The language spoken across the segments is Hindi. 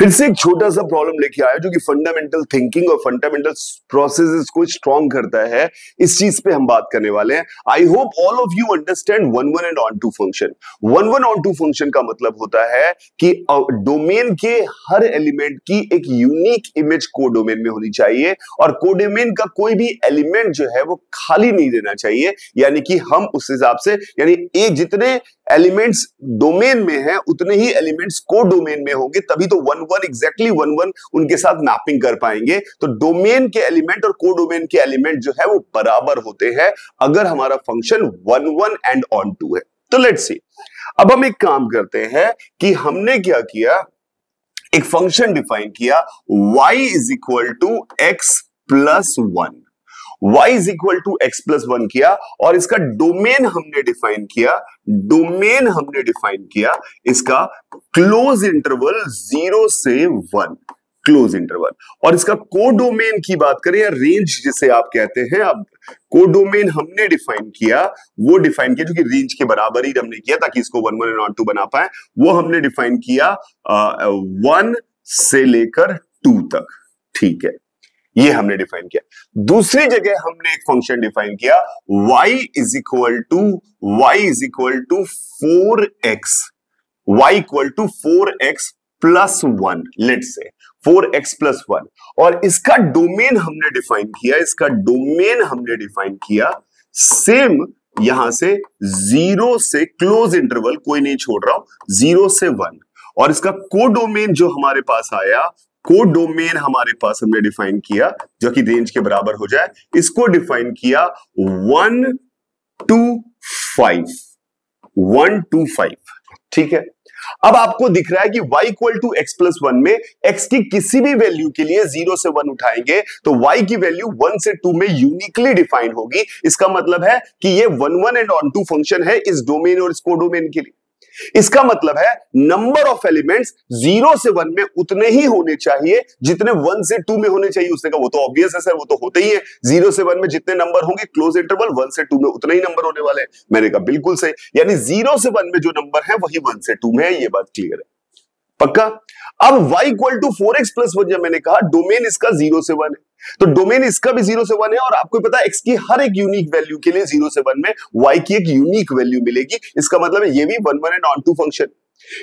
फिर से एक छोटा सा प्रॉब्लम लेके आया, जो कि फंडामेंटल थिंकिंग और फंडामेंटल प्रोसेस को स्ट्रॉन्ग करता है, इस चीज़ पे हम बात करने वाले हैं। I hope all of you understand one one and onto function one one onto function का मतलब होता है कि डोमेन के हर एलिमेंट की एक यूनिक इमेज को डोमेन में होनी चाहिए, और कोडोमेन का कोई भी एलिमेंट जो है वो खाली नहीं देना चाहिए। यानी कि हम उस हिसाब से, यानी एक जितने एलिमेंट्स डोमेन में है, उतने ही एलिमेंट्स को डोमेन में होंगे, तभी तो one one exactly one one उनके साथ मैपिंग कर पाएँगे। तो डोमेन के एलिमेंट और को डोमेन के एलिमेंट जो है वो बराबर होते हैं अगर हमारा function one one and onto है। तो लेट्स सी अब हम एक काम करते हैं कि हमने क्या किया? एक फ़ंक्शन डिफाइन किया। y is equal to x plus one y is equal to x plus one किया और इसका डोमेन हमने डिफाइन किया। डोमेन हमने डिफाइन किया। इसका क्लोज इंटरवल ज़ीरो से वन क्लोज इंटरवल और इसका कोडोमेन की बात करें या रेंज जिसे आप कहते हैं अब कोडोमेन हमने डिफाइन किया, वो डिफाइन किया जो कि रेंज के बराबर ही हमने किया ताकि इसको वन वन नॉट टू बना पाए, वो हमने डिफाइन किया वन से लेकर टू तक. ठीक है? ये हमने डिफाइन किया. दूसरी जगह हमने एक फ़ंक्शन डिफाइन किया, y is equal to y is equal to four x y equal to four x plus one let से फोर एक्स प्लस वन और इसका डोमेन हमने डिफाइन किया, इसका डोमेन हमने डिफाइन किया सेम यहाँ से ज़ीरो से क्लोज इंटरवल कोई नहीं छोड़ रहा हूँ ज़ीरो से वन और इसका कोडोमेन जो हमारे पास आया कोड डोमेन हमारे पास हमने डिफाइन किया, जो कि रेंज के बराबर हो जाए, इसको डिफाइन किया one two five one two five ठीक है? अब आपको दिख रहा है कि y equal to x plus one में x की किसी भी वैल्यू के लिए ज़ीरो से वन उठाएँगे तो y की वैल्यू वन से टू में यूनिकली डिफाइंड होगी। इसका मतलब है कि ये one one and onto function है इस डोमेन और इस कोडोमेन के लिए। इसका मतलब है नंबर ऑफ़ एलिमेंट्स ज़ीरो से वन में उतने ही होने चाहिए जितने वन से टू में होने चाहिए। उसने कहा, वो तो ऑब्वियस है सर वो तो होते ही है। ज़ीरो से वन में जितने नंबर होंगे क्लोज इंटरवल वन से टू में उतने ही नंबर होने वाले हैं। मैंने कहा, बिल्कुल सही। यानी ज़ीरो से वन में जो नंबर है, वही वन से टू में है, ये बात क्लियर है। पक्का? अब y equal to four x plus one जब मैंने कहा डोमेन इसका ज़ीरो से वन है। तो डोमेन इसका भी ज़ीरो से वन है और आपको पता है एक्स की हर एक यूनिक वैल्यू के लिए ज़ीरो से वन में वाई की एक यूनिक वैल्यू मिलेगी। इसका मतलब है ये भी one one and onto function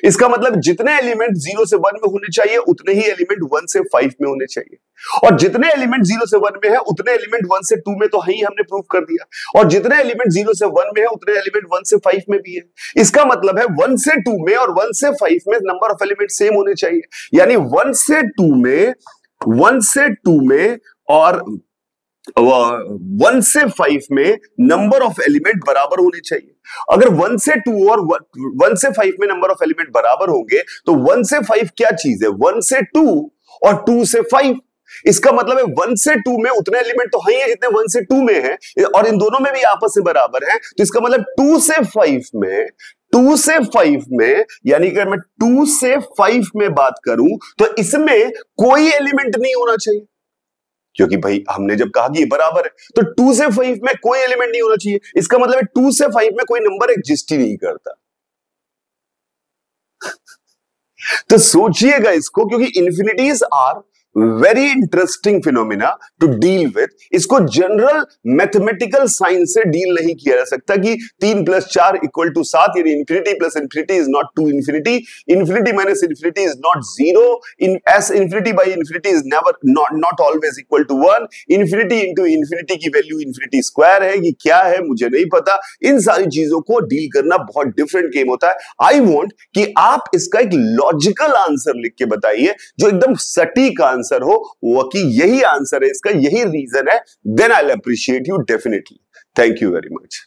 इसका मतलब जितने एलिमेंट ज़ीरो से वन में होने चाहिए, उतने ही एलिमेंट वन से फाइव में होने चाहिए। और जितने एलिमेंट ज़ीरो से वन में है, उतने एलिमेंट वन से टू में तो ही हमने प्रूव कर दिया। और जितने एलिमेंट ज़ीरो से वन में है, उतने एलिमेंट वन से फाइव में भी है। इसका मतलब है वन से टू में और वन से फाइव में नंबर ऑफ़ एलिमेंट सेम होने चाहिए। यानी वन से टू में वन से टू में और वन से फाइव में नंबर ऑफ़ एलिमेंट बराबर होने चाहिए। अगर वन से टू और वन से फाइव में नंबर ऑफ़ एलिमेंट बराबर होंगे तो वन से फाइव क्या चीज़ है? वन से टू और टू से फाइव। इसका मतलब है वन से टू में उतने एलिमेंट तो है जितने वन से टू में है, और इन दोनों में भी आपस में बराबर है। तो इसका मतलब टू से फाइव में टू से फाइव में, यानी कि मैं टू से फाइव में बात करूँ तो इसमें कोई एलिमेंट नहीं होना चाहिए। क्योंकि भाई, हमने जब कहा कि बराबर है तो टू से फाइव में कोई एलिमेंट नहीं होना चाहिए। इसका मतलब है टू से फाइव में कोई नंबर एग्जिस्ट ही नहीं करता। तो सोचिएगा इसको, क्योंकि infinities are very interesting phenomena to deal with इसको जनरल मैथमेटिकल साइंस से डील नहीं किया जा सकता कि तीन प्लस चार इक्वल टू सात, यानी infinity plus infinity is not two infinity infinity minus infinity is not zero as infinity by infinity is never not always equal to one infinity into infinity की वैल्यू इंफिनिटी स्क्वायर है कि क्या है, मुझे नहीं पता। इन सारी चीज़ों को डील करना बहुत डिफरेंट गेम होता है। आई वॉन्ट कि आप इसका एक लॉजिकल आंसर लिख के बताइए, जो एकदम सटीक आंसर आंसर हो वो कि यही आंसर है, इसका यही रीजन है then I appreciate you definitely thank you very much